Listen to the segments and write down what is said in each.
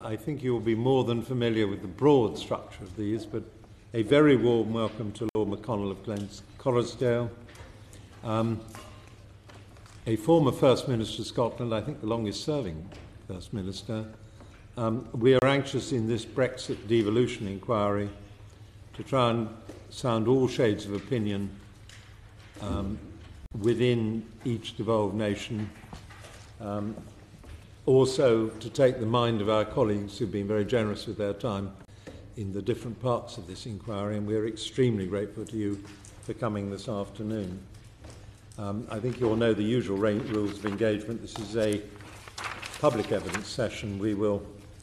I think you will be more than familiar with the broad structure of these, but a very warm welcome to Lord McConnell of Glens Corrisdale, um, a former First Minister of Scotland, I think the longest serving First Minister. Um, we are anxious in this Brexit devolution inquiry to try and sound all shades of opinion um, within each devolved nation. Also to take the mind of our colleagues who've been very generous with their time in the different parts of this inquiry, and we're extremely grateful to you for coming this afternoon. Um, I think you all know the usual rules of engagement. This is a public evidence session. We will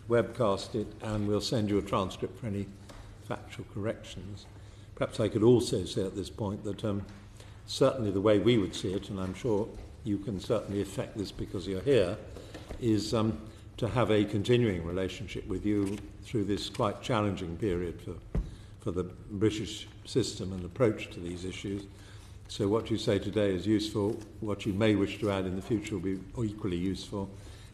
webcast it and we'll send you a transcript for any factual corrections. Perhaps I could also say at this point that um, certainly the way we would see it, and I'm sure you can certainly affect this because you're here, is um, to have a continuing relationship with you through this quite challenging period for, for the British system and approach to these issues. So what you say today is useful. What you may wish to add in the future will be equally useful.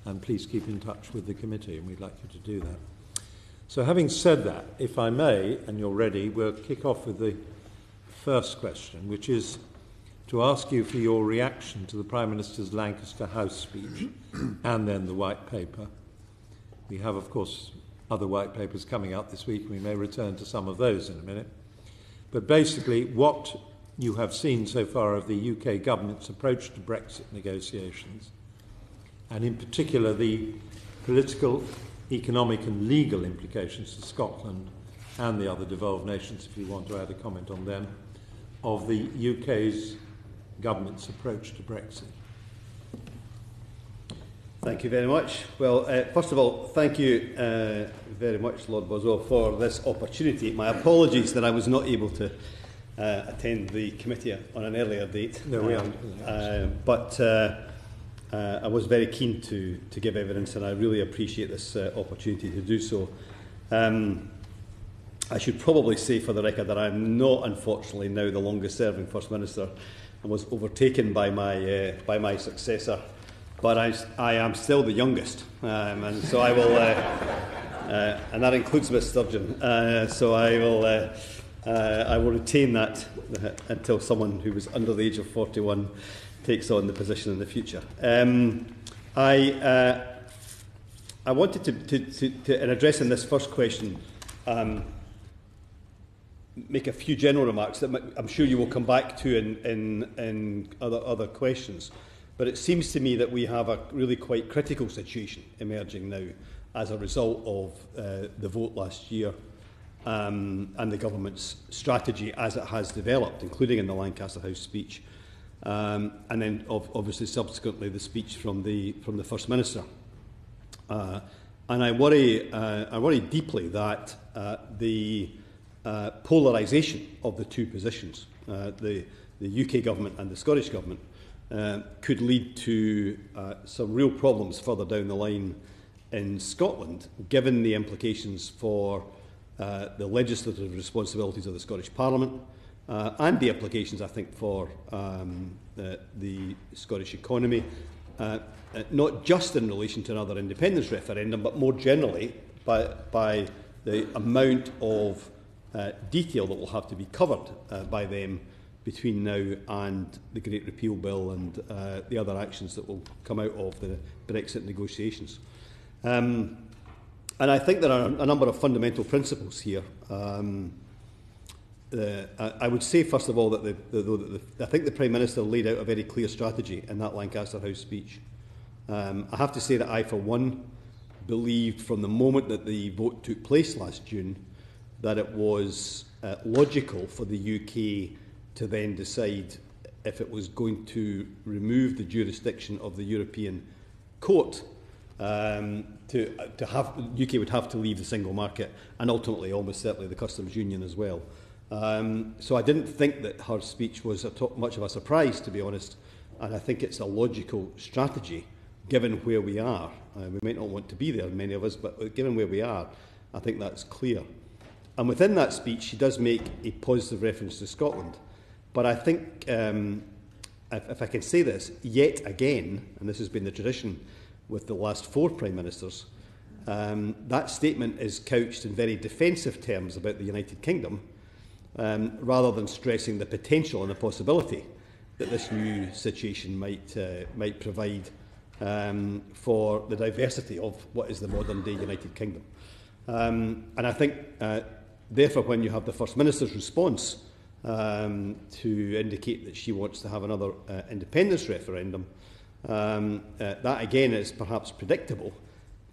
And please keep in touch with the committee, and we'd like you to do that. So having said that, if I may, and you're ready, we'll kick off with the first question, which is to ask you for your reaction to the Prime Minister's Lancaster House speech and then the White Paper. We have, of course, other White Papers coming out this week, and we may return to some of those in a minute. But basically, what you have seen so far of the UK government's approach to Brexit negotiations, and in particular the political, economic, and legal implications to Scotland and the other devolved nations, if you want to add a comment on them, of the UK's government's approach to Brexit? Thank you very much. Well, uh, first of all, thank you uh, very much, Lord Boswell, for this opportunity. My apologies that I was not able to uh, attend the committee on an earlier date. No, we um, uh, but uh, uh, I was very keen to, to give evidence, and I really appreciate this opportunity to do so. Um, I should probably say for the record that I'm not, unfortunately, now the longest serving First Minister was overtaken by my, uh, by my successor. But I, I am still the youngest, um, and so I will, uh, uh, and that includes Miss Sturgeon. Uh, so I will, I will retain that until someone who was under the age of 41 takes on the position in the future. Um, I, I wanted to, to, to, to, in addressing this first question, um, make a few general remarks that I'm sure you will come back to in, in, in other, other questions. But it seems to me that we have a really quite critical situation emerging now as a result of uh, the vote last year um, and the government's strategy as it has developed, including in the Lancaster House speech, um, and then of, obviously subsequently the speech from the, from the First Minister. Uh, and I worry, uh, I worry deeply that uh, the uh, polarisation of the two positions, uh, the, the UK government and the Scottish government, uh, could lead to uh, some real problems further down the line in Scotland, given the implications for uh, the legislative responsibilities of the Scottish Parliament uh, and the implications, I think, for um, the, the Scottish economy, uh, uh, not just in relation to another independence referendum, but more generally by, by the amount of uh, detail that will have to be covered uh, by them between now and the Great Repeal Bill and uh, the other actions that will come out of the Brexit negotiations. Um, and I think there are a number of fundamental principles here. Um, uh, I would say, first of all, that the, the, the, the, I think the Prime Minister laid out a very clear strategy in that Lancaster House speech. Um, I have to say that I, for one, believed from the moment that the vote took place last June that it was uh, logical for the UK to then decide if it was going to remove the jurisdiction of the European Court um, to, uh, to have, UK would have to leave the single market and ultimately almost certainly the customs union as well. Um, so I didn't think that her speech was a much of a surprise, to be honest, and I think it's a logical strategy given where we are. Uh, we might not want to be there, many of us, but given where we are, I think that's clear. And within that speech, she does make a positive reference to Scotland. But I think, um, if, if I can say this, yet again, and this has been the tradition with the last four prime ministers, um, that statement is couched in very defensive terms about the United Kingdom, um, rather than stressing the potential and the possibility that this new situation might uh, might provide um, for the diversity of what is the modern day United Kingdom. Um, and I think uh, therefore, when you have the First Minister's response um, to indicate that she wants to have another uh, independence referendum, um, uh, that again is perhaps predictable,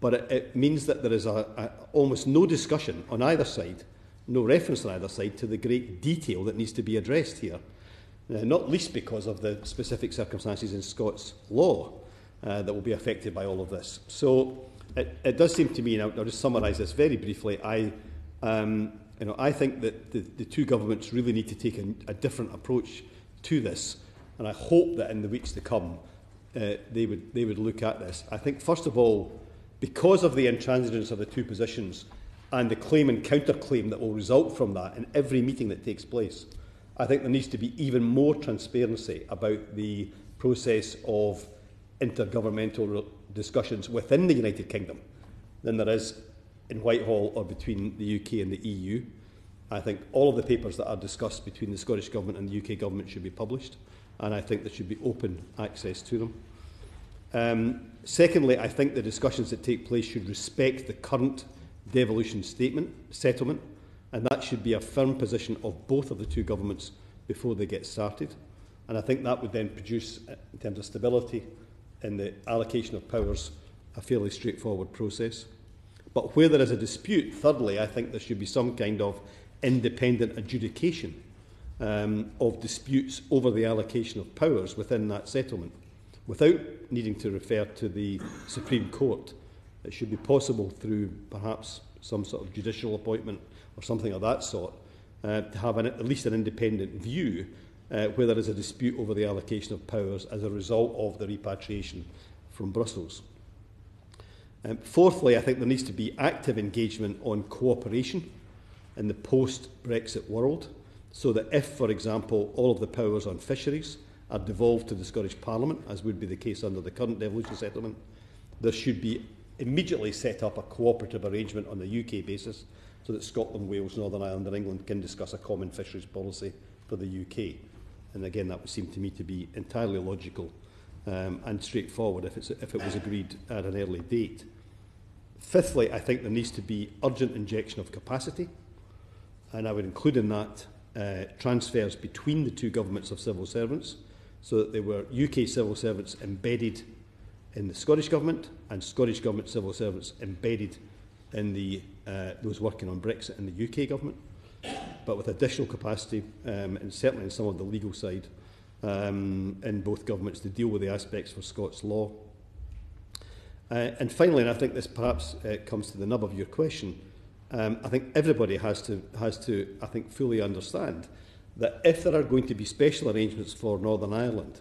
but it, it means that there is a, a, almost no discussion on either side, no reference on either side to the great detail that needs to be addressed here, uh, not least because of the specific circumstances in Scots law uh, that will be affected by all of this. So it, it does seem to me, and I'll, I'll just summarise this very briefly, I, um, You know, I think that the, the two governments really need to take a, a different approach to this, and I hope that in the weeks to come uh, they, would, they would look at this. I think, first of all, because of the intransigence of the two positions and the claim and counterclaim that will result from that in every meeting that takes place, I think there needs to be even more transparency about the process of intergovernmental discussions within the United Kingdom than there is in Whitehall or between the UK and the EU. I think all of the papers that are discussed between the Scottish Government and the UK Government should be published, and I think there should be open access to them. Um, secondly, I think the discussions that take place should respect the current devolution statement, settlement, and that should be a firm position of both of the two governments before they get started. And I think that would then produce, uh, in terms of stability in the allocation of powers, a fairly straightforward process. But where there is a dispute, thirdly, I think there should be some kind of independent adjudication um, of disputes over the allocation of powers within that settlement without needing to refer to the Supreme Court. It should be possible through perhaps some sort of judicial appointment or something of that sort uh, to have an, at least an independent view uh, where there is a dispute over the allocation of powers as a result of the repatriation from Brussels. Um, fourthly, I think there needs to be active engagement on cooperation in the post-Brexit world, so that if, for example, all of the powers on fisheries are devolved to the Scottish Parliament, as would be the case under the current devolution settlement, there should be immediately set up a cooperative arrangement on the UK basis so that Scotland, Wales, Northern Ireland and England can discuss a common fisheries policy for the UK. And again, that would seem to me to be entirely logical um, and straightforward if, it's, if it was agreed at an early date. Fifthly, I think there needs to be urgent injection of capacity, and I would include in that uh, transfers between the two governments of civil servants, so that there were UK civil servants embedded in the Scottish Government and Scottish Government civil servants embedded in the, uh, those working on Brexit in the UK Government, but with additional capacity, um, and certainly in some of the legal side, um, in both governments to deal with the aspects for Scots law Uh, and finally, and I think this perhaps uh, comes to the nub of your question, um, I think everybody has to, has to, I think, fully understand that if there are going to be special arrangements for Northern Ireland,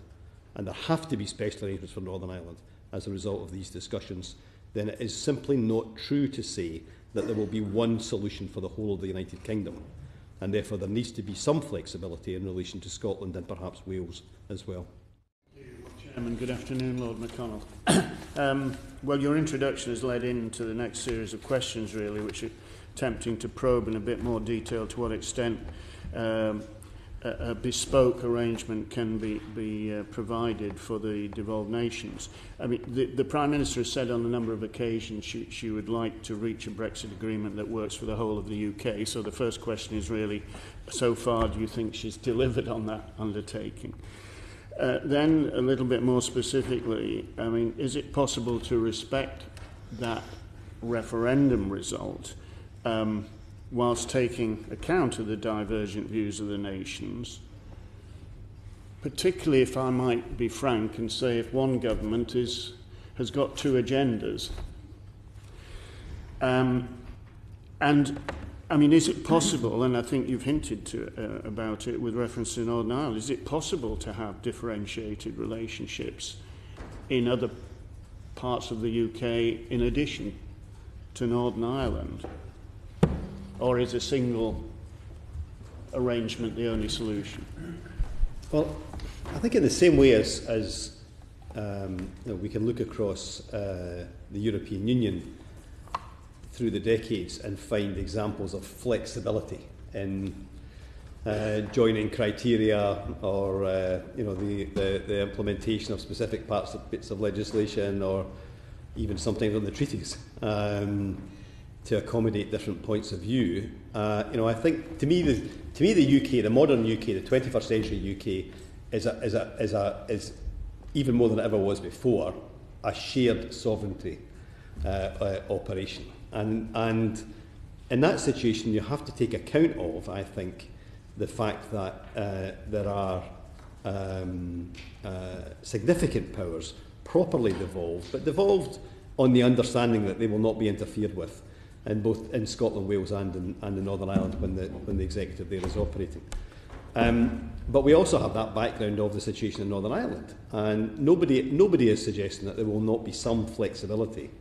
and there have to be special arrangements for Northern Ireland as a result of these discussions, then it is simply not true to say that there will be one solution for the whole of the United Kingdom. And therefore, there needs to be some flexibility in relation to Scotland and perhaps Wales as well. Chairman, good afternoon, Lord McConnell. um, well, your introduction has led into the next series of questions, really, which are attempting to probe in a bit more detail to what extent um, a, a bespoke arrangement can be, be uh, provided for the devolved nations. I mean, the, the Prime Minister has said on a number of occasions she, she would like to reach a Brexit agreement that works for the whole of the UK. So the first question is really, so far, do you think she's delivered on that undertaking? Uh, then, a little bit more specifically, I mean, is it possible to respect that referendum result um, whilst taking account of the divergent views of the nations? Particularly, if I might be frank and say, if one government is, has got two agendas. Um, and I mean, is it possible, and I think you've hinted to, uh, about it with reference to Northern Ireland, is it possible to have differentiated relationships in other parts of the UK in addition to Northern Ireland? Or is a single arrangement the only solution? Well, I think in the same way as, as um, you know, we can look across uh, the European Union, through the decades and find examples of flexibility in uh, joining criteria or uh, you know the, the, the implementation of specific parts of bits of legislation or even sometimes on the treaties um, to accommodate different points of view. Uh, you know, I think to me the to me the UK, the modern UK, the 21st century UK, is a, is a, is a, is even more than it ever was before, a shared sovereignty uh, uh, operation. And, and in that situation, you have to take account of, I think, the fact that uh, there are um, uh, significant powers properly devolved, but devolved on the understanding that they will not be interfered with in both in Scotland, Wales and in, and in Northern Ireland when the, when the executive there is operating. Um, but we also have that background of the situation in Northern Ireland. And nobody, nobody is suggesting that there will not be some flexibility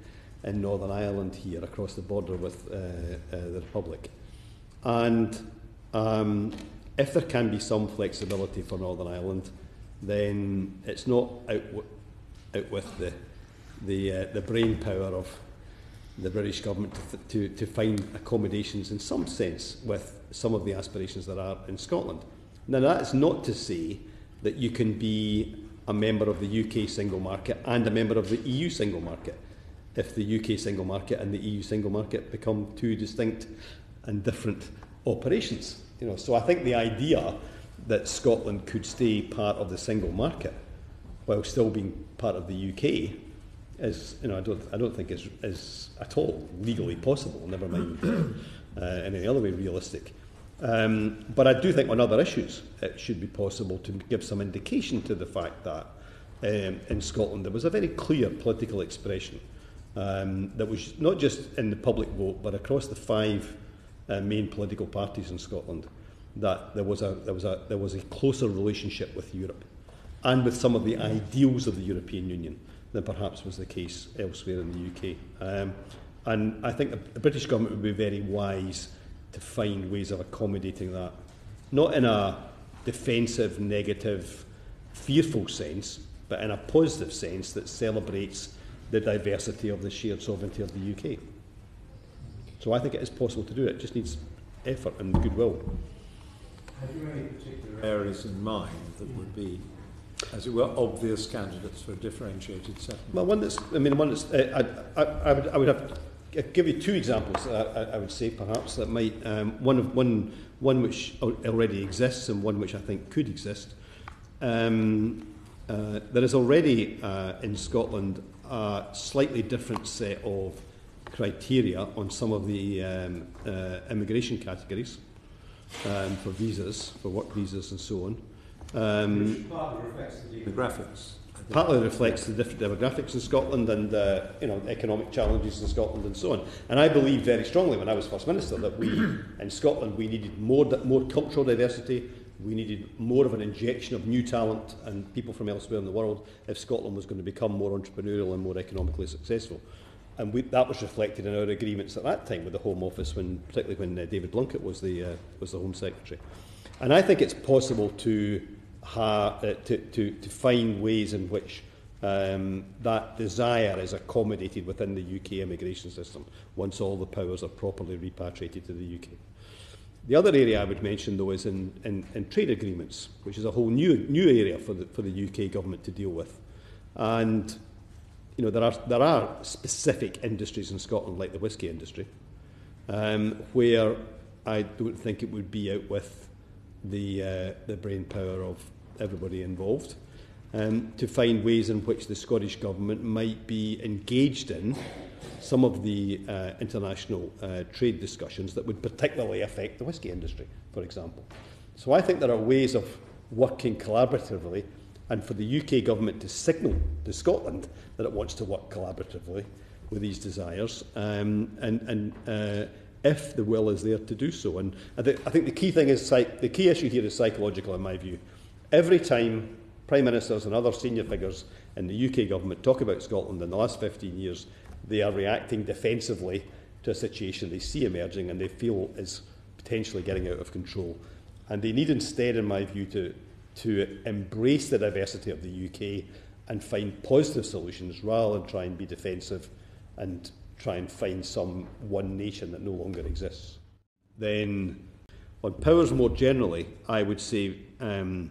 in Northern Ireland here across the border with uh, uh, the Republic. And um, if there can be some flexibility for Northern Ireland, then it's not out, out with the, the, uh, the brain power of the British government to, to, to find accommodations in some sense with some of the aspirations that are in Scotland. Now, that's not to say that you can be a member of the UK single market and a member of the EU single market if the UK single market and the EU single market become two distinct and different operations. You know, so I think the idea that Scotland could stay part of the single market while still being part of the UK is, you know, I don't, I don't think is, is at all legally possible, never mind uh, in any other way realistic. Um, but I do think on other issues it should be possible to give some indication to the fact that um, in Scotland there was a very clear political expression um, that was not just in the public vote but across the five uh, main political parties in Scotland that there was a there was a there was a closer relationship with Europe and with some of the ideals of the European Union than perhaps was the case elsewhere in the UK. Um, and I think the British government would be very wise to find ways of accommodating that. Not in a defensive, negative, fearful sense, but in a positive sense that celebrates the diversity of the shared sovereignty of the UK. So I think it is possible to do it. It just needs effort and goodwill. Have you any particular areas in mind that would be, as it were, obvious candidates for a differentiated settlement? Well, one that's, I mean, one that's, uh, I, I, I, would, I would have I'll give you two examples, uh, I, I would say, perhaps, that might, um, one, of, one, one which already exists and one which I think could exist. Um, uh, there is already uh, in Scotland a slightly different set of criteria on some of the um, uh, immigration categories um, for visas, for work visas and so on. Um, partly reflects the demographics. Partly reflects the different demographics in Scotland and uh, you know economic challenges in Scotland and so on. And I believe very strongly when I was First Minister that we in Scotland we needed more more cultural diversity, we needed more of an injection of new talent and people from elsewhere in the world if Scotland was going to become more entrepreneurial and more economically successful. And we, that was reflected in our agreements at that time with the Home Office, when, particularly when uh, David Blunkett was the, uh, was the Home Secretary. And I think it's possible to, ha, uh, to, to, to find ways in which um, that desire is accommodated within the UK immigration system once all the powers are properly repatriated to the UK. The other area I would mention, though, is in, in, in trade agreements, which is a whole new, new area for the, for the UK government to deal with. And you know, there, are, there are specific industries in Scotland, like the whisky industry, um, where I don't think it would be out with the, uh, the brain power of everybody involved, um, to find ways in which the Scottish Government might be engaged in some of the uh, international uh, trade discussions that would particularly affect the whisky industry, for example. So I think there are ways of working collaboratively and for the UK government to signal to Scotland that it wants to work collaboratively with these desires um, and, and uh, if the will is there to do so. And I, th I think the key thing is, the key issue here is psychological in my view. Every time Prime Ministers and other senior figures in the UK government talk about Scotland in the last 15 years, they are reacting defensively to a situation they see emerging and they feel is potentially getting out of control. And they need instead, in my view, to, to embrace the diversity of the UK and find positive solutions rather than try and be defensive and try and find some one nation that no longer exists. Then, on powers more generally, I would say, um,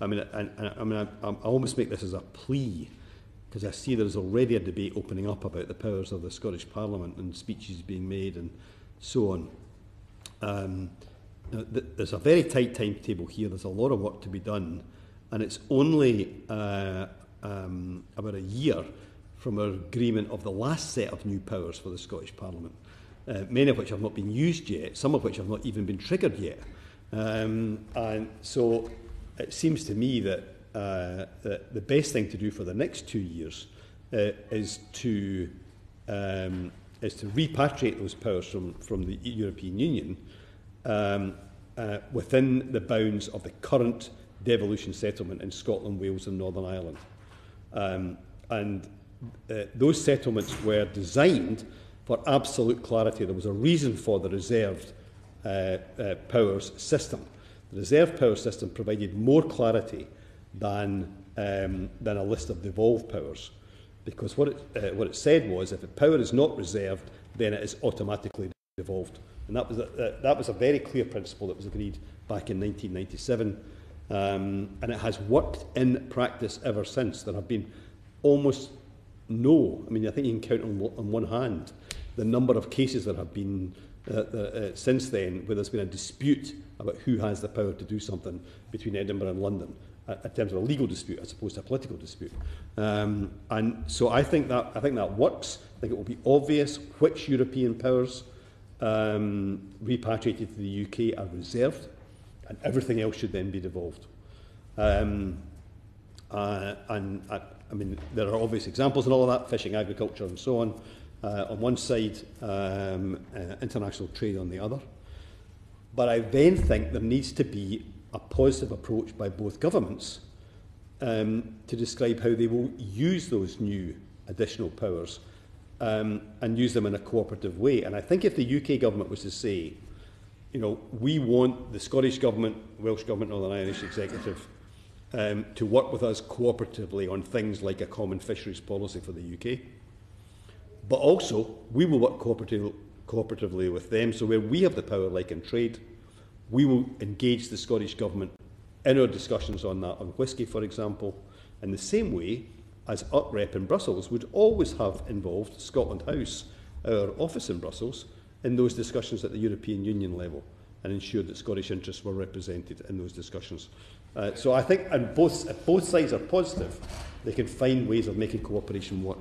I mean, I, I, I mean, I, I almost make this as a plea because I see there's already a debate opening up about the powers of the Scottish Parliament and speeches being made and so on. Um, th there's a very tight timetable here. There's a lot of work to be done, and it's only uh, um, about a year from our agreement of the last set of new powers for the Scottish Parliament, uh, many of which have not been used yet, some of which have not even been triggered yet. Um, and so it seems to me that, uh, that the best thing to do for the next two years uh, is to um, is to repatriate those powers from, from the European Union um, uh, within the bounds of the current devolution settlement in Scotland, Wales and Northern Ireland. Um, and uh, those settlements were designed for absolute clarity. There was a reason for the reserved uh, uh, powers system. The reserve power system provided more clarity than, um, than a list of devolved powers. Because what it, uh, what it said was if a power is not reserved, then it is automatically devolved. And that was a, that was a very clear principle that was agreed back in 1997. Um, and it has worked in practice ever since. There have been almost no, I mean, I think you can count on, on one hand the number of cases that have been uh, uh, since then where there's been a dispute about who has the power to do something between Edinburgh and London uh, in terms of a legal dispute as opposed to a political dispute. Um, and so I think that I think that works. I think it will be obvious which European powers um, repatriated to the UK are reserved, and everything else should then be devolved. Um, uh, and uh, I mean, there are obvious examples in all of that, fishing, agriculture and so on, uh, on one side, um, uh, international trade on the other. But I then think there needs to be a positive approach by both governments um, to describe how they will use those new additional powers um, and use them in a cooperative way. And I think if the UK government was to say, you know, we want the Scottish government, Welsh government, Northern Irish executive um, to work with us cooperatively on things like a common fisheries policy for the UK, but also we will work cooperatively, cooperatively with them. So where we have the power, like in trade, we will engage the Scottish Government in our discussions on that, on whisky, for example, in the same way as UKRep in Brussels would always have involved Scotland House, our office in Brussels, in those discussions at the European Union level and ensured that Scottish interests were represented in those discussions. Uh, so I think and both, if both sides are positive, they can find ways of making cooperation work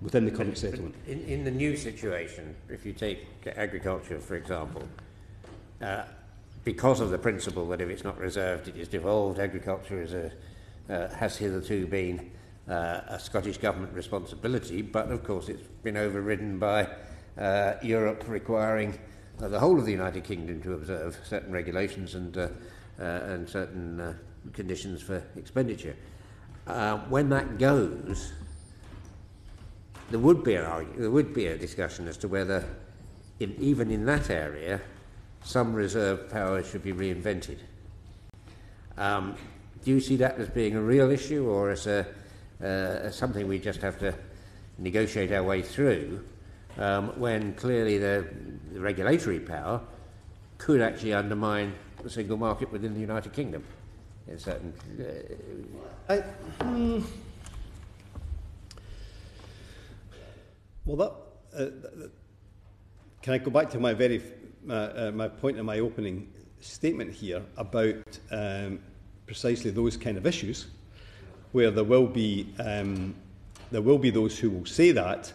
within the current settlement. In, in the new situation, if you take agriculture, for example, uh, because of the principle that if it's not reserved, it is devolved, agriculture is a, uh, has hitherto been uh, a Scottish Government responsibility, but of course it's been overridden by uh, Europe requiring uh, the whole of the United Kingdom to observe certain regulations and, uh, uh, and certain uh, conditions for expenditure. Uh, when that goes, there would be an argument, there would be a discussion as to whether, in, even in that area, some reserve power should be reinvented. Um, do you see that as being a real issue or as, a, uh, something we just have to negotiate our way through um, when clearly the, the regulatory power could actually undermine the single market within the United Kingdom in certain. Uh, I, hmm. Well, that, uh, can I go back to my very uh, uh, my point in my opening statement here about um, precisely those kind of issues, where there will be um, there will be those who will say that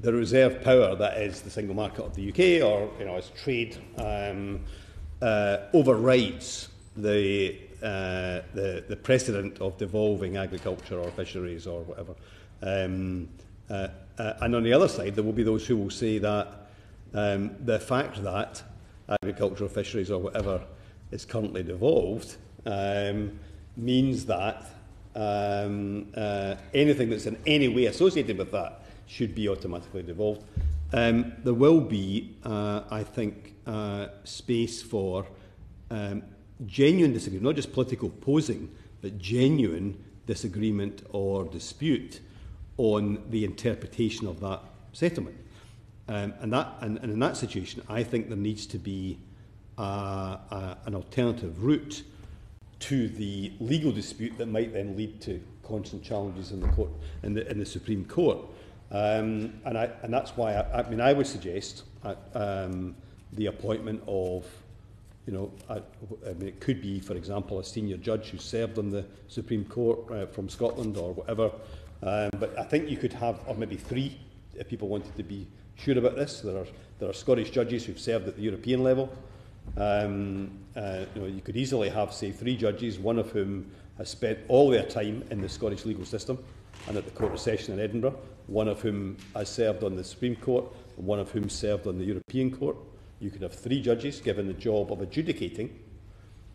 the reserve power that is the single market of the UK or you know as trade um, uh, overrides the, uh, the the precedent of devolving agriculture or fisheries or whatever. Um, uh, uh, and on the other side, there will be those who will say that um, the fact that agricultural fisheries or whatever is currently devolved um, means that um, uh, anything that's in any way associated with that should be automatically devolved. Um, there will be, uh, I think, uh, space for um, genuine disagreement, not just political posing, but genuine disagreement or dispute on the interpretation of that settlement. Um, and, that, and, and in that situation, I think there needs to be a, a, an alternative route to the legal dispute that might then lead to constant challenges in the court in the, in the Supreme Court. Um, and, I, and that's why I, I mean I would suggest uh, um, the appointment of you know I, I mean it could be for example a senior judge who served on the Supreme Court uh, from Scotland or whatever. Um, but I think you could have or maybe three if people wanted to be sure about this. There are there are Scottish judges who've served at the European level. Um, uh, you, know, you could easily have, say, three judges, one of whom has spent all their time in the Scottish legal system and at the Court of Session in Edinburgh, one of whom has served on the Supreme Court, and one of whom served on the European Court. You could have three judges given the job of adjudicating,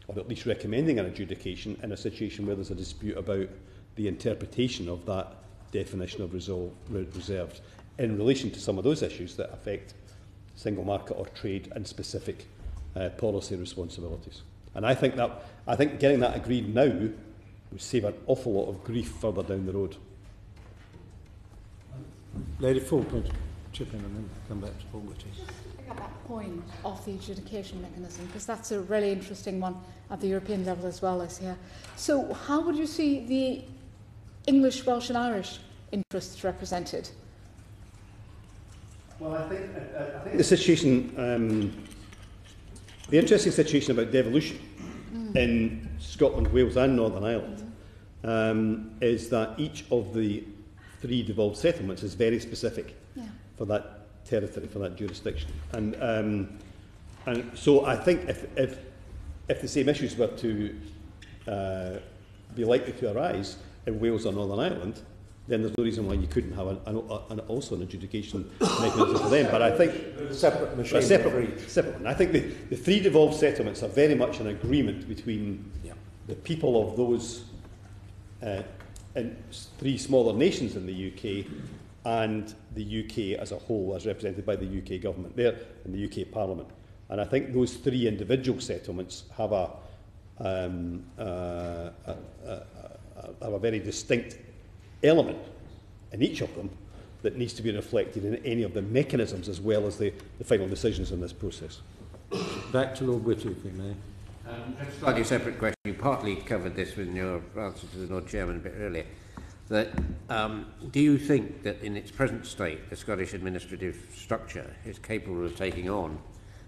or at least recommending an adjudication in a situation where there's a dispute about the interpretation of that definition of resolve, reserved in relation to some of those issues that affect single market or trade and specific uh, policy responsibilities. And I think that I think getting that agreed now would save an awful lot of grief further down the road. Lady Fulton, chip in and then come back to Paul At that point of the adjudication mechanism, because that's a really interesting one at the European level as well as here. So, how would you see the English, Welsh, and Irish interests represented Well, I think, I, I think the situation, um, the interesting situation about devolution mm. in Scotland, Wales and Northern Ireland mm. um, is that each of the three devolved settlements is very specific yeah. for that territory, for that jurisdiction. And, um, and so I think if, if, if the same issues were to uh, be likely to arise in Wales or Northern Ireland, then there's no reason why you couldn't have an, an, an, also an adjudication mechanism for them. But I think separate machine, separate, separate one. I think the, the three devolved settlements are very much an agreement between yeah. the people of those uh, in three smaller nations in the UK and the UK as a whole, as represented by the UK government there in the UK Parliament. And I think those three individual settlements have a, um, uh, a, a, a, have a very distinct element in each of them that needs to be reflected in any of the mechanisms as well as the, the final decisions in this process. Back to Lord Whitty, if we may. Um, a slightly separate question. You partly covered this in your answer to the Lord Chairman a bit earlier. That um, do you think that in its present state the Scottish administrative structure is capable of taking on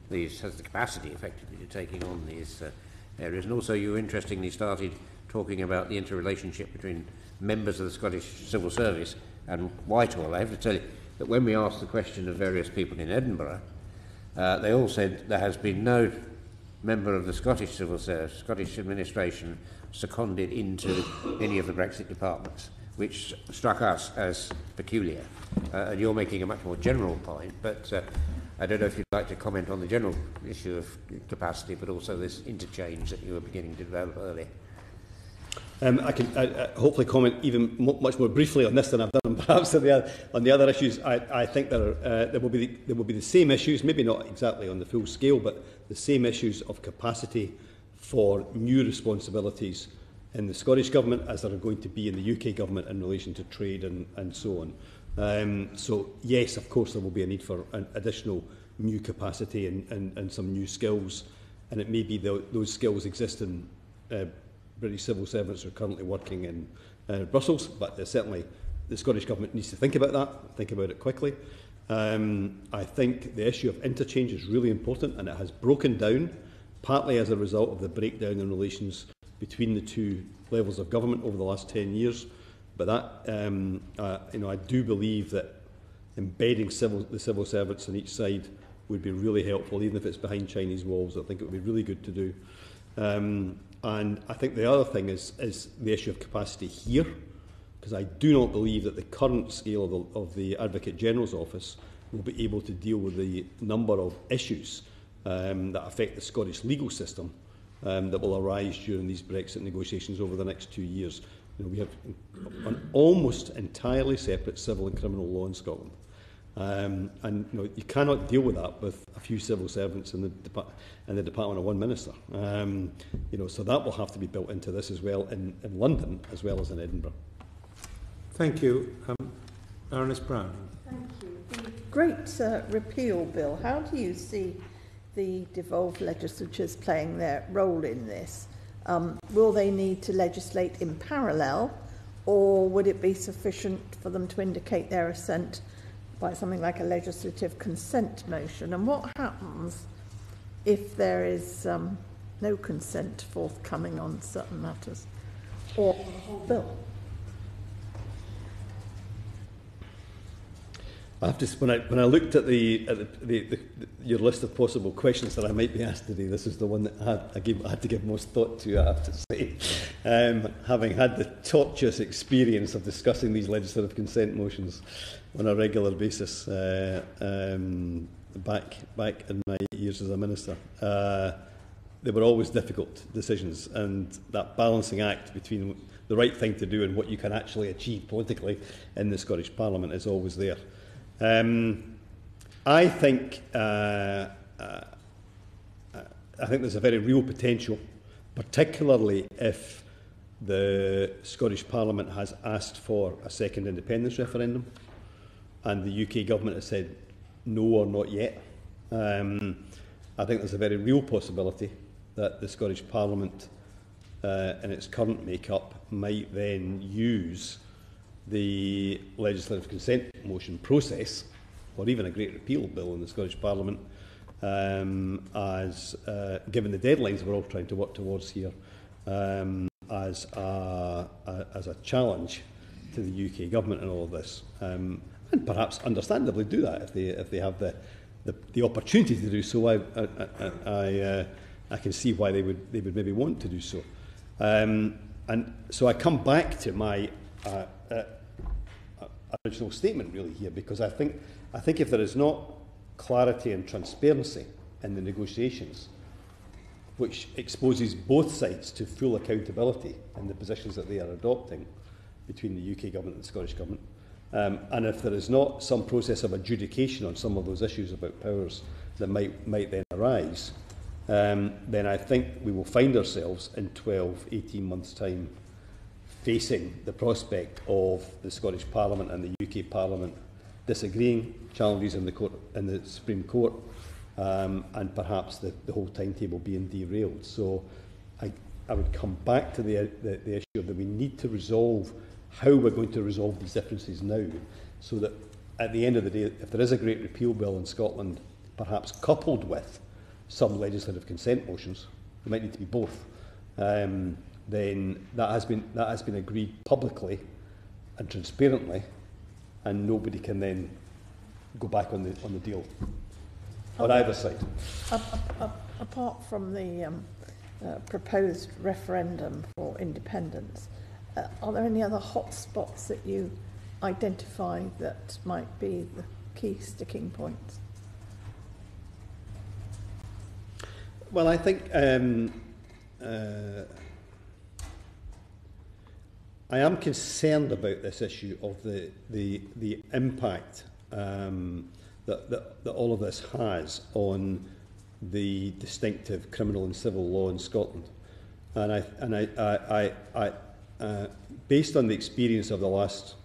these, has the capacity effectively to taking on these uh, areas? And also, you interestingly started talking about the interrelationship between members of the Scottish Civil Service and Whitehall, I have to tell you that when we asked the question of various people in Edinburgh, uh, they all said there has been no member of the Scottish Civil Service, Scottish administration, seconded into any of the Brexit departments, which struck us as peculiar. Uh, and you're making a much more general point, but uh, I don't know if you'd like to comment on the general issue of capacity, but also this interchange that you were beginning to develop earlier. Um, I can uh, hopefully comment even much more briefly on this than I've done perhaps on the other, on the other issues. I, I think there, are, uh, there, will be the, there will be the same issues, maybe not exactly on the full scale, but the same issues of capacity for new responsibilities in the Scottish Government as there are going to be in the UK Government in relation to trade and, and so on. Um, so yes, of course, there will be a need for an additional new capacity and, and, and some new skills, and it may be the, those skills exist in uh, British civil servants are currently working in uh, Brussels, but uh, certainly the Scottish Government needs to think about that, think about it quickly. Um, I think the issue of interchange is really important and it has broken down, partly as a result of the breakdown in relations between the two levels of government over the last 10 years. But that, um, uh, you know, I do believe that embedding civil, the civil servants on each side would be really helpful, even if it's behind Chinese walls. I think it would be really good to do. Um, And I think the other thing is, is the issue of capacity here, because I do not believe that the current scale of the, of the Advocate General's office will be able to deal with the number of issues um, that affect the Scottish legal system um, that will arise during these Brexit negotiations over the next two years. You know, we have an almost entirely separate civil and criminal law in Scotland. Um, and you, know, you cannot deal with that with a few civil servants in the, Dep in the department of one minister. Um, you know, so that will have to be built into this as well in, in London as well as in Edinburgh. Thank you. Um, Baroness Brown. Thank you. The great uh, repeal bill, how do you see the devolved legislatures playing their role in this? Um, will they need to legislate in parallel, or would it be sufficient for them to indicate their assent by something like a legislative consent motion? And what happens if there is um, no consent forthcoming on certain matters, or the whole bill? I have to, when I, when I looked at, the, at the, the, the, your list of possible questions that I might be asked today, this is the one that I had, I, gave, I had to give most thought to, I have to say. Um, having had the tortuous experience of discussing these legislative consent motions on a regular basis uh, um, back, back in my years as a minister, uh, they were always difficult decisions, and that balancing act between the right thing to do and what you can actually achieve politically in the Scottish Parliament is always there. Um, I think uh, uh, uh, I think there's a very real potential, particularly if the Scottish Parliament has asked for a second independence referendum, and the UK government has said no or not yet. Um, I think there's a very real possibility that the Scottish Parliament, uh, in its current makeup, might then use the legislative consent motion process, or even a great repeal bill in the Scottish Parliament, um, as uh, given the deadlines we're all trying to work towards here, um, as a, a, as a challenge to the UK government and all of this, um, and perhaps understandably do that if they if they have the the, the opportunity to do so. I I, I, I, uh, I can see why they would they would maybe want to do so. Um, and so I come back to my uh, uh, original statement really here because I think I think if there is not clarity and transparency in the negotiations, which exposes both sides to full accountability in the positions that they are adopting between the UK government and the Scottish government, um, and if there is not some process of adjudication on some of those issues about powers that might might then arise, um, then I think we will find ourselves in 12, 18 months' time facing the prospect of the Scottish Parliament and the UK Parliament disagreeing, challenges in the, court, in the Supreme Court, um, and perhaps the, the whole timetable being derailed. So I, I would come back to the, the, the issue that we need to resolve how we're going to resolve these differences now so that at the end of the day, if there is a great repeal bill in Scotland, perhaps coupled with some legislative consent motions, there might need to be both. Um, then that has been that has been agreed publicly and transparently, and nobody can then go back on the on the deal on either side. apart from the um, uh, proposed referendum for independence, uh, are there any other hot spots that you identify that might be the key sticking points? Well, I think um, uh, I am concerned about this issue of the the the impact um, that, that that all of this has on the distinctive criminal and civil law in Scotland, and I and I I, I, I uh, based on the experience of the last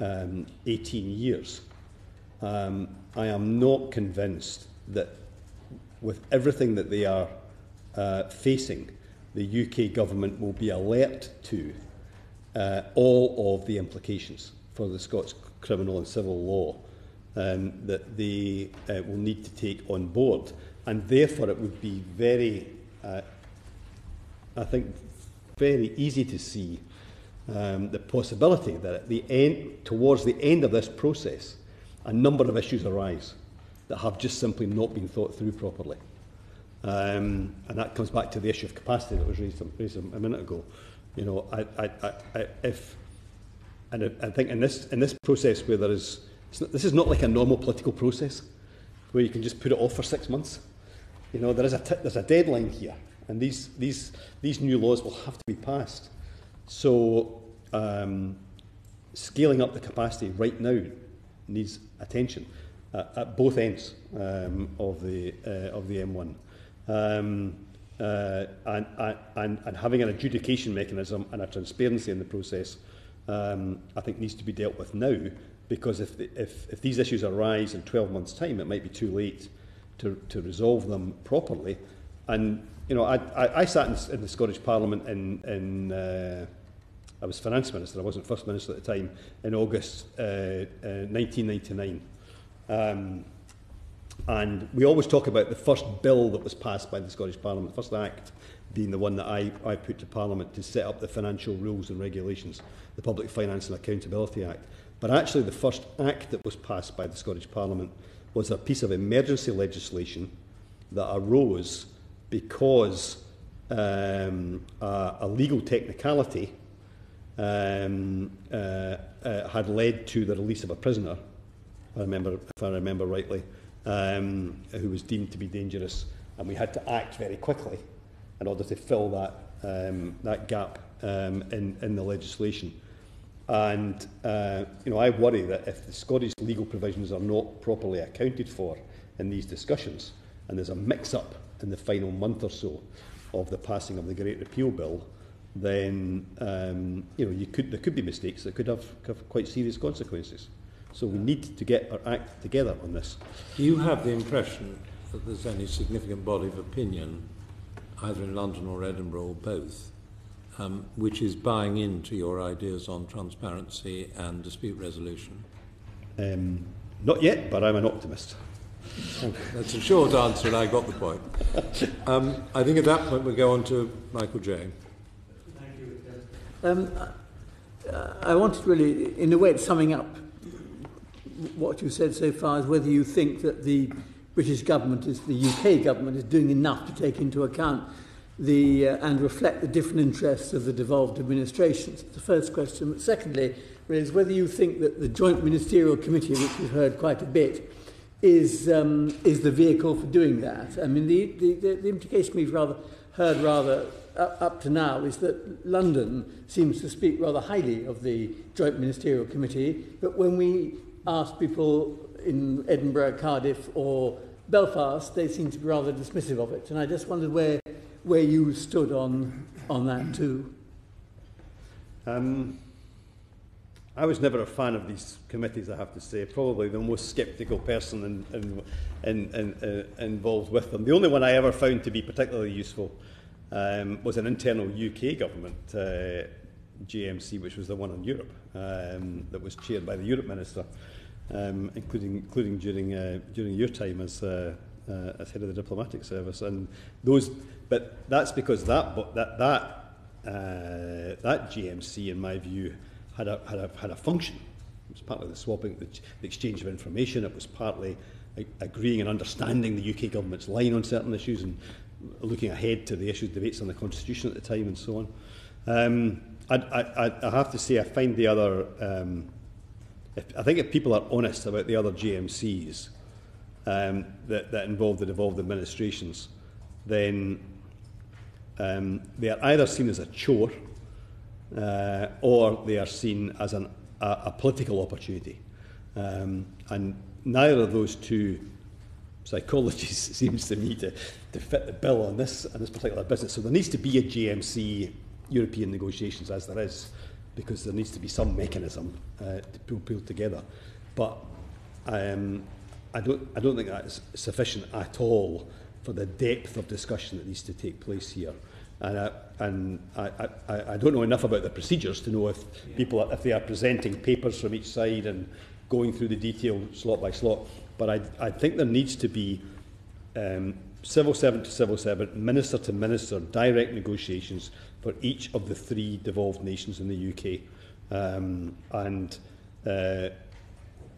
um, 18 years, um, I am not convinced that with everything that they are uh, facing, the UK government will be alert to uh, all of the implications for the Scots criminal and civil law um, that they uh, will need to take on board. And therefore, it would be very, uh, I think, very easy to see um, the possibility that at the end, towards the end of this process, a number of issues arise that have just simply not been thought through properly. Um, and that comes back to the issue of capacity that was raised, raised a minute ago. You know, I, I, I, if, and I think in this, in this process where there is, this is not like a normal political process where you can just put it off for six months. You know, there is a, t- there's a deadline here, and these, these, these new laws will have to be passed. So, um, scaling up the capacity right now needs attention uh, at both ends um, of, the, uh, of the M1. Um, uh, and, and, and having an adjudication mechanism and a transparency in the process, um, I think needs to be dealt with now because if, the, if, if these issues arise in 12 months' time, it might be too late to, to resolve them properly. And, you know, I, I, I sat in, in the Scottish Parliament in, in uh, I was finance minister, I wasn't first minister at the time, in August uh, uh, 1999. Um, and we always talk about the first bill that was passed by the Scottish Parliament, the first act being the one that I, I put to Parliament to set up the financial rules and regulations, the Public Finance and Accountability Act. But actually the first act that was passed by the Scottish Parliament was a piece of emergency legislation that arose because um, a, a legal technicality um, uh, uh, had led to the release of a prisoner, I remember, if I remember rightly, um, who was deemed to be dangerous, and we had to act very quickly in order to fill that um, that gap um, in in the legislation. And uh, you know, I worry that if the Scottish legal provisions are not properly accounted for in these discussions, and there's a mix-up in the final month or so of the passing of the Great Repeal Bill, then um, you know you could there could be mistakes that could have, have quite serious consequences. So we need to get our act together on this. Do you have the impression that there's any significant body of opinion, either in London or Edinburgh or both, um, which is buying into your ideas on transparency and dispute resolution? Um, not yet, but I'm an optimist. That's a short answer, and I got the point. Um, I think at that point we go on to Michael Jay. Thank you. Um, I wanted really, in a way, it's summing up what you said so far is whether you think that the British government, is the UK government, is doing enough to take into account the uh, and reflect the different interests of the devolved administrations. The first question. But secondly, is whether you think that the Joint Ministerial Committee, which we've heard quite a bit, is um, is the vehicle for doing that. I mean, the the, the, the implication we've rather heard rather up, up to now is that London seems to speak rather highly of the Joint Ministerial Committee, but when we ask people in Edinburgh, Cardiff or Belfast, they seem to be rather dismissive of it. And I just wondered where, where you stood on, on that too. Um, I was never a fan of these committees, I have to say. Probably the most sceptical person in, in, in, in, uh, involved with them. The only one I ever found to be particularly useful um, was an internal UK government uh, JMC, which was the one on Europe, um, that was chaired by the Europe Minister, um, including, including during, uh, during your time as, uh, uh, as head of the diplomatic service. And those, but that's because that, that, that, uh, that JMC, in my view, had a, had a, had a function. It was partly the swapping, the, the exchange of information. It was partly agreeing and understanding the UK government's line on certain issues and looking ahead to the issues debates on the constitution at the time and so on. Um, I, I, I have to say I find the other. Um, if, I think if people are honest about the other JMCs um, that, that involve the devolved administrations, then um, they are either seen as a chore uh, or they are seen as an, a, a political opportunity. Um, and neither of those two psychologies seems to me to, to fit the bill on this, on this particular business. So there needs to be a JMC European negotiations as there is, because there needs to be some mechanism uh, to pull, pull together. But um, I, don't, I don't think that's sufficient at all for the depth of discussion that needs to take place here. And, I, and I, I, I don't know enough about the procedures to know if people, are, if they are presenting papers from each side and going through the detail slot by slot. But I, I think there needs to be um, civil servant to civil servant, minister to minister, direct negotiations for each of the three devolved nations in the UK. Um, and uh,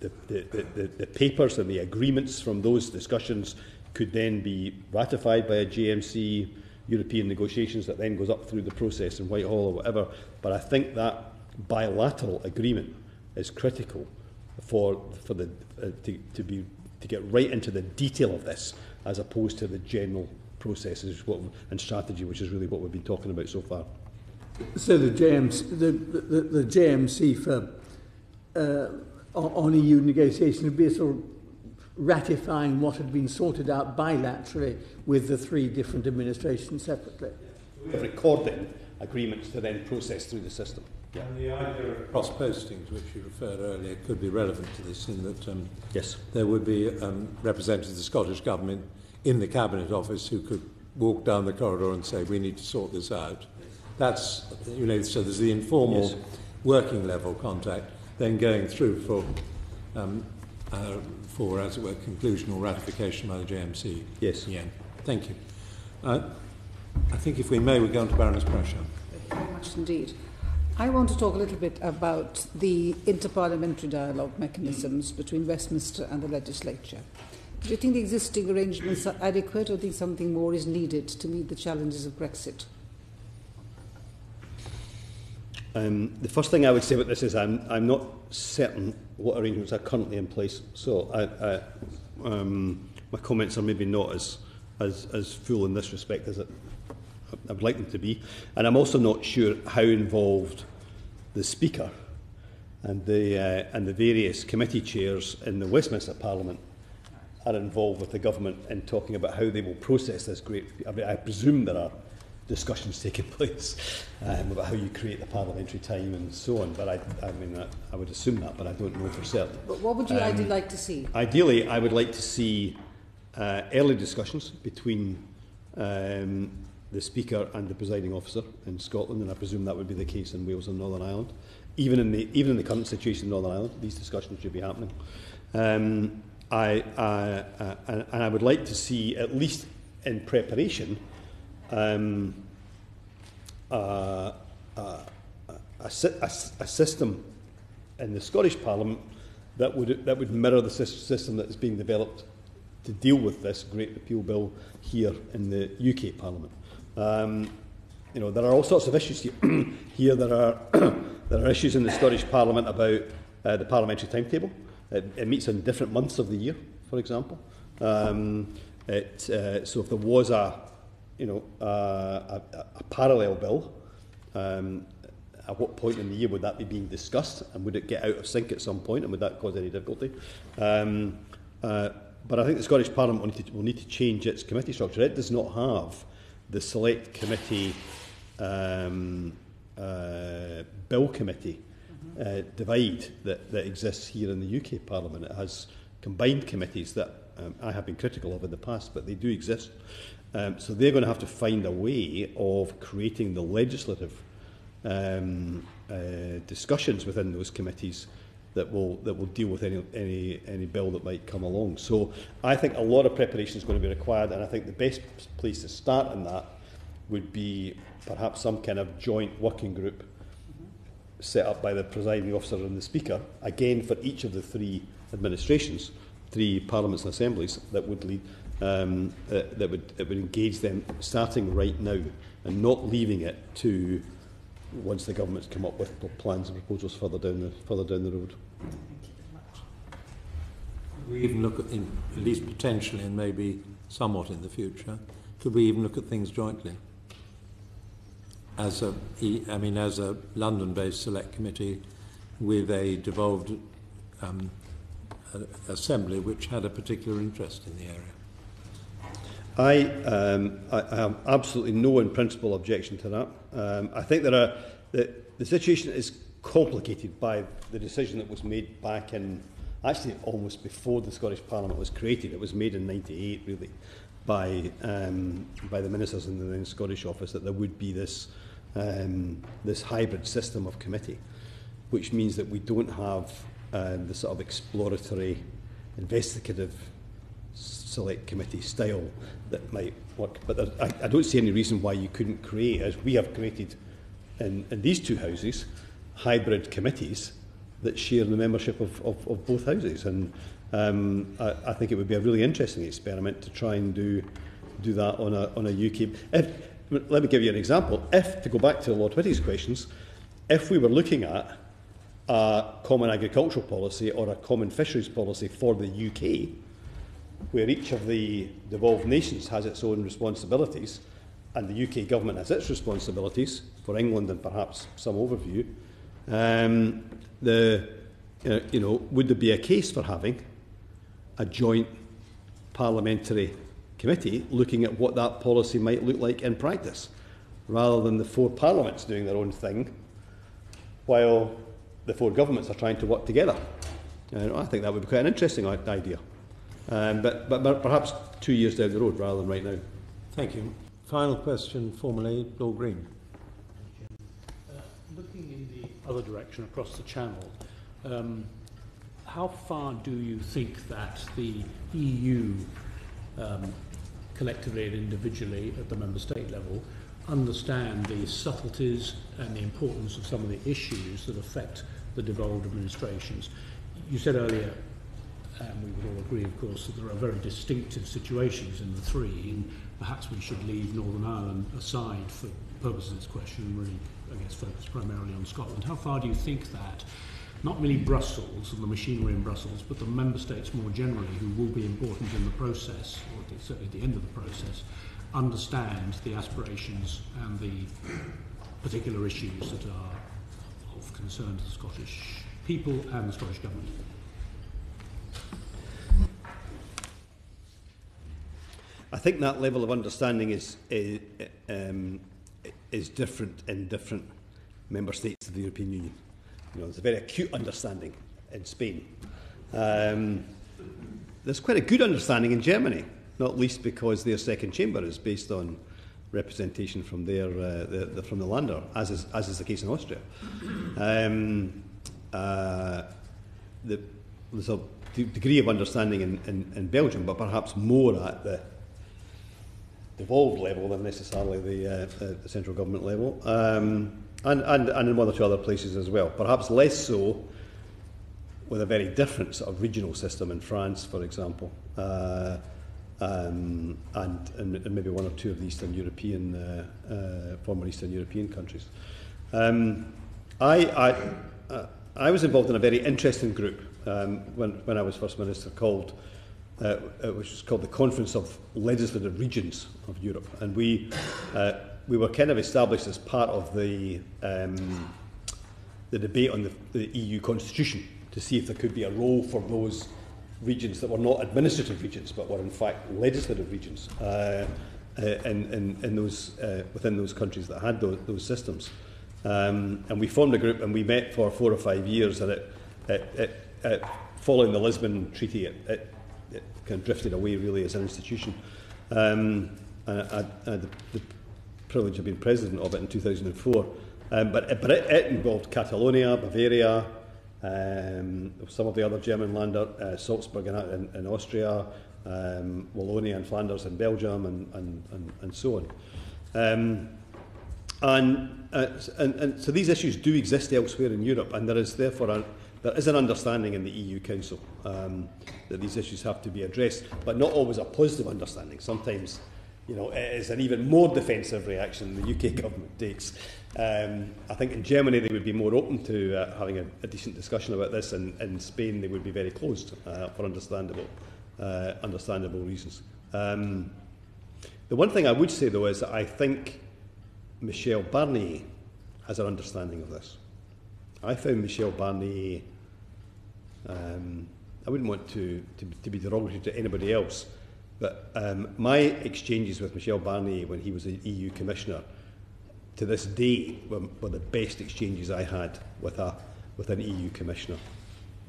the, the, the, the papers and the agreements from those discussions could then be ratified by a JMC European negotiations that then goes up through the process in Whitehall or whatever. But I think that bilateral agreement is critical for, for the, uh, to, to, be, to get right into the detail of this as opposed to the general processes what, and strategy, which is really what we've been talking about so far. So the JMC, the, the, the JMC for uh, on EU negotiation would be sort of ratifying what had been sorted out bilaterally with the three different administrations separately. Of recording agreements to then process through the system. Yeah. And the idea of cross-posting to which you referred earlier could be relevant to this in that um, Yes. there would be um, representatives of the Scottish Government in the Cabinet Office who could walk down the corridor and say, we need to sort this out. That's, you know, so there's the informal Yes. working level contact, then going through for, um, uh, for as it were, conclusion or ratification by the JMC. Yes. Yeah. Thank you. Uh, I think if we may, we go on to Baroness Prashar. Thank you very much indeed. I want to talk a little bit about the interparliamentary dialogue mechanisms between Westminster and the legislature. Do you think the existing arrangements are adequate or do you think something more is needed to meet the challenges of Brexit? Um, the first thing I would say about this is I'm, I'm not certain what arrangements are currently in place, so I, I, um, my comments are maybe not as, as, as full in this respect as it, I would like them to be. And I'm also not sure how involved the Speaker and the, uh, and the various committee chairs in the Westminster Parliament are involved with the government in talking about how they will process this great... I, mean, I presume there are discussions taking place um, about how you create the parliamentary time and so on. But I, I mean, I, I would assume that, but I don't know for certain. But what would you Um, ideally like to see? Ideally, I would like to see uh, early discussions between um, the Speaker and the presiding officer in Scotland, and I presume that would be the case in Wales and Northern Ireland. Even in the even in the current situation in Northern Ireland, these discussions should be happening. Um, I, I, uh, and, and I would like to see, at least in preparation, um, uh, uh, a, a, a system in the Scottish Parliament that would, that would mirror the system that is being developed to deal with this Great Repeal Bill here in the UK Parliament. Um, you know, there are all sorts of issues here. here there are there are issues in the Scottish Parliament about uh, the parliamentary timetable. It, it meets in different months of the year, for example. Um, it, uh, so if there was a you know a, a, a parallel bill, um, at what point in the year would that be being discussed, and would it get out of sync at some point, and would that cause any difficulty? Um, uh, but I think the Scottish Parliament will need, to, will need to change its committee structure. It does not have the select committee um, uh, bill committee uh, divide that, that exists here in the UK Parliament. It has combined committees that um, I have been critical of in the past, but they do exist. Um, so they're going to have to find a way of creating the legislative um, uh, discussions within those committees that will that will deal with any any any bill that might come along. So I think a lot of preparation is going to be required, and I think the best place to start in that would be perhaps some kind of joint working group set up by the presiding officer and the speaker, again for each of the three administrations, three parliaments and assemblies that would lead um, uh, that would it would engage them starting right now and not leaving it to once the government's come up with plans and proposals further down the further down the road. we even look at, in, at least potentially, and maybe somewhat in the future, could we even look at things jointly? As a, I mean, as a London-based select committee with a devolved um, assembly which had a particular interest in the area. I, um, I, I have absolutely no in principle objection to that. Um, I think there are the, the situation is complicated by the decision that was made back in actually almost before the Scottish Parliament was created. It was made in '98 really by um, by the ministers in the then Scottish office that there would be this um, this hybrid system of committee, which means that we don't have uh, the sort of exploratory, investigative select committee style that might work. But there, I, I don't see any reason why you couldn't create, as we have created in, in these two houses, hybrid committees that share the membership of, of, of both houses. And um, I, I think it would be a really interesting experiment to try and do do that on a, on a UK. If, let me give you an example. If, to go back to Lord Whitty's questions, if we were looking at a common agricultural policy or a common fisheries policy for the UK, where each of the devolved nations has its own responsibilities, and the UK government has its responsibilities for England and perhaps some overview, um, the, uh, you know, would there be a case for having a joint parliamentary committee looking at what that policy might look like in practice, rather than the four parliaments doing their own thing, while the four governments are trying to work together. And I think that would be quite an interesting idea. Um, but, but, but perhaps two years down the road rather than right now. Thank you. Final question formally, Lord Green. Looking in the other direction across the channel, um, how far do you think that the EU, um, collectively and individually at the member state level, understand the subtleties and the importance of some of the issues that affect the devolved administrations? You said earlier, and we would all agree, of course, that there are very distinctive situations in the three, and perhaps we should leave Northern Ireland aside for purposes of this question really, I guess, focus primarily on Scotland. How far do you think that, not merely Brussels and the machinery in Brussels, but the member states more generally, who will be important in the process, or certainly at the end of the process, understand the aspirations and the particular issues that are of concern to the Scottish people and the Scottish Government? I think that level of understanding is, is, um, is different in different member states of the European Union. You know, there's a very acute understanding in Spain. Um, there's quite a good understanding in Germany, not least because their second chamber is based on representation from their, uh, the, the, from the Lander, as is, as is the case in Austria. Um, uh, the, there's a d- degree of understanding in, in, in Belgium, but perhaps more at the devolved level than necessarily the, uh, the, the central government level, um, and, and, and in one or two other places as well. Perhaps less so with a very different sort of regional system in France, for example, uh, um, and, and, maybe one or two of the Eastern European, uh, uh, former Eastern European countries. Um, I, I, uh, I was involved in a very interesting group um, when, when I was First Minister called uh, uh, which was called the Conference of Legislative Regions of Europe. And we, we were kind of established as part of the, um, the debate on the, the EU constitution to see if there could be a role for those regions that were not administrative regions but were in fact legislative regions uh, uh, in, in, in those, uh, within those countries that had those, those systems. Um, and we formed a group and we met for four or five years and it, it, it, it following the Lisbon Treaty, it, it, it kind of drifted away really as an institution. Um, and I, I the, the privilege of being president of it in 2004. Um, but but it, involved Catalonia, Bavaria, um, some of the other German lander, uh, Salzburg in, in, in Austria, um, Wallonia and Flanders in Belgium, and, and, and, and so on. Um, and, uh, and, and so these issues do exist elsewhere in Europe, and there is therefore a, there is an understanding in the EU Council um, that these issues have to be addressed, but not always a positive understanding. Sometimes, you know, it is an even more defensive reaction the UK government takes. Um, I think in Germany they would be more open to uh, having a, a decent discussion about this, and in Spain they would be very closed uh, for understandable, uh, understandable reasons. Um, the one thing I would say though is that I think Michel Barnier has an understanding of this. I found Michel Barnier, um, I wouldn't want to, to, to be derogatory to anybody else, but um, my exchanges with Michel Barnier when he was an EU commissioner to this day were, were the best exchanges I had with, a, with an EU commissioner.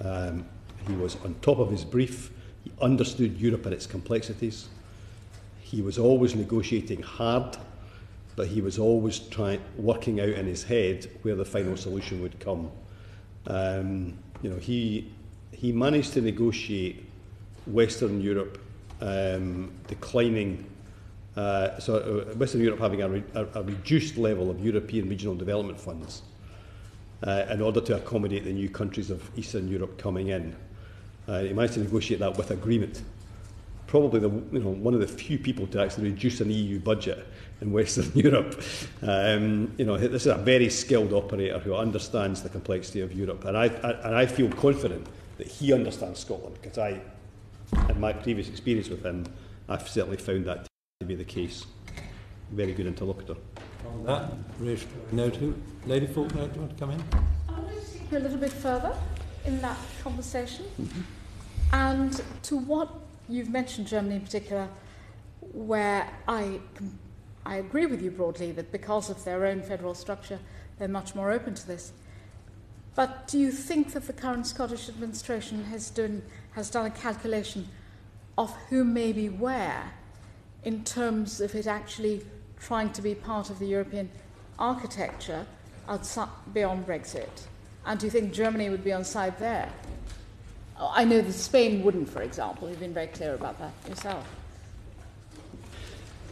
Um, he was on top of his brief, he understood Europe and its complexities, he was always negotiating hard but he was always trying, working out in his head where the final solution would come. Um, you know, he, he managed to negotiate Western Europe um, declining, uh, so uh, Western Europe having a, re, a, reduced level of European regional development funds uh, in order to accommodate the new countries of Eastern Europe coming in. Uh, he managed to negotiate that with agreement. Probably the, you know, one of the few people to actually reduce an EU budget in Western Europe. Um, you know, this is a very skilled operator who understands the complexity of Europe, and I, I, and I feel confident that he understands Scotland because I, in my previous experience with him, I've certainly found that to be the case. Very good interlocutor. On that reassuring note, who, Lady Falkner, do you want to come in? I want to take you a little bit further in that conversation. Mm-hmm. And to what you've mentioned, Germany in particular, where I, I agree with you broadly that because of their own federal structure, they're much more open to this. But do you think that the current Scottish administration has done, has done a calculation of who may be where in terms of it actually trying to be part of the European architecture outside, beyond Brexit? And do you think Germany would be on side there? I know that Spain wouldn't, for example. You've been very clear about that yourself.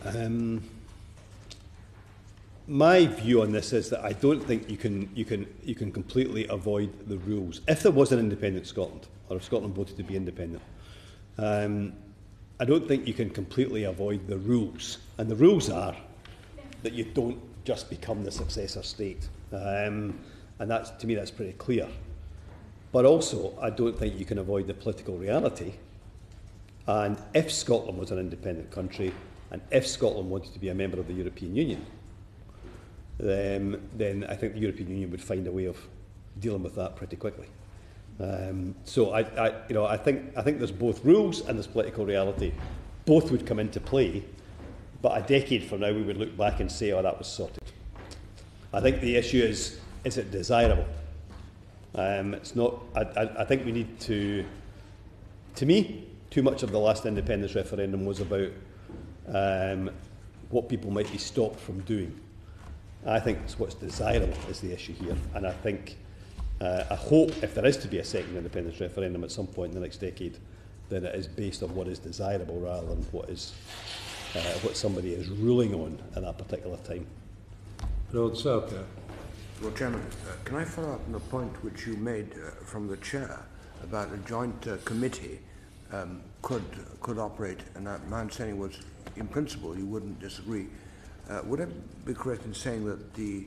Um, my view on this is that I don't think you can, you, can, you can completely avoid the rules. If there was an independent Scotland, or if Scotland voted to be independent, um, I don't think you can completely avoid the rules. And the rules are that you don't just become the successor state. Um, and that's, to me, that's pretty clear. But also, I don't think you can avoid the political reality. And if Scotland was an independent country, and if Scotland wanted to be a member of the European Union, then I think the European Union would find a way of dealing with that pretty quickly. Um, so I, I, you know, I think I think there's both rules and there's political reality. Both would come into play, but a decade from now we would look back and say, "Oh, that was sorted." I think the issue is: is it desirable? Um, it's not. I, I, I think we need to. To me, too much of the last independence referendum was about um, what people might be stopped from doing. I think it's what's desirable is the issue here, and I think uh, I hope if there is to be a second independence referendum at some point in the next decade, then it is based on what is desirable rather than what is uh, what somebody is ruling on at that particular time. Lord Selkirk. Lord Chairman, uh, can I follow up on the point which you made uh, from the chair about a joint uh, committee um, could could operate, and uh, my understanding was, in principle, you wouldn't disagree. Uh, would I be correct in saying that the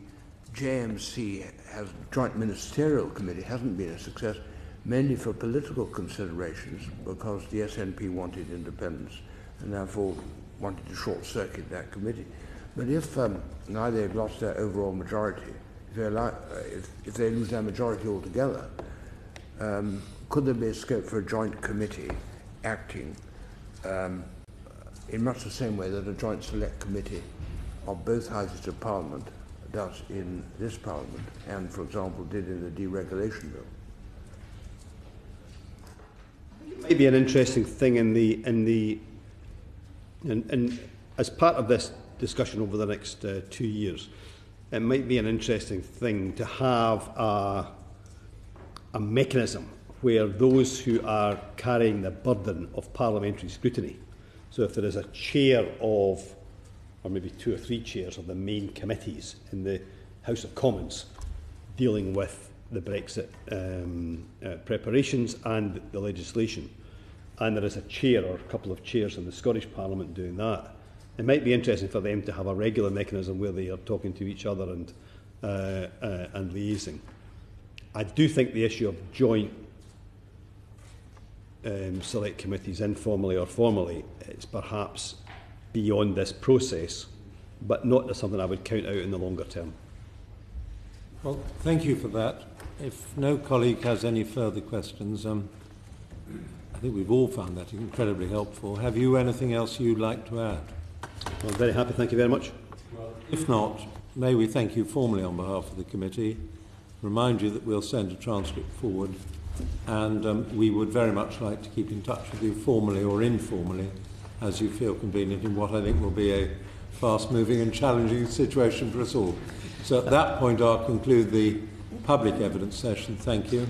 JMC has joint ministerial committee hasn't been a success, mainly for political considerations, because the SNP wanted independence and therefore wanted to short circuit that committee. But if um, now they've lost their overall majority, if allow, if, if they lose their majority altogether, um, could there be a scope for a joint committee acting um, in much the same way that a joint select committee of both houses of parliament does in this parliament and, for example, did in the deregulation bill? It might be an interesting thing in the in the and, and as part of this discussion over the next uh, two years, it might be an interesting thing to have a, a mechanism where those who are carrying the burden of parliamentary scrutiny, so if there is a chair of, or maybe two or three chairs of the main committees in the House of Commons dealing with the Brexit um, uh, preparations and the legislation. And there is a chair or a couple of chairs in the Scottish Parliament doing that. It might be interesting for them to have a regular mechanism where they are talking to each other and, uh, uh, and liaising. I do think the issue of joint um, select committees, informally or formally, is perhaps beyond this process, but not as something I would count out in the longer term. Well, thank you for that. If no colleague has any further questions, um, I think we've all found that incredibly helpful. Have you anything else you'd like to add? Well, I'm very happy. Thank you very much. If not, may we thank you formally on behalf of the committee, remind you that we'll send a transcript forward, and um, we would very much like to keep in touch with you formally or informally as you feel convenient in what I think will be a fast-moving and challenging situation for us all. So at that point, I'll conclude the public evidence session. Thank you.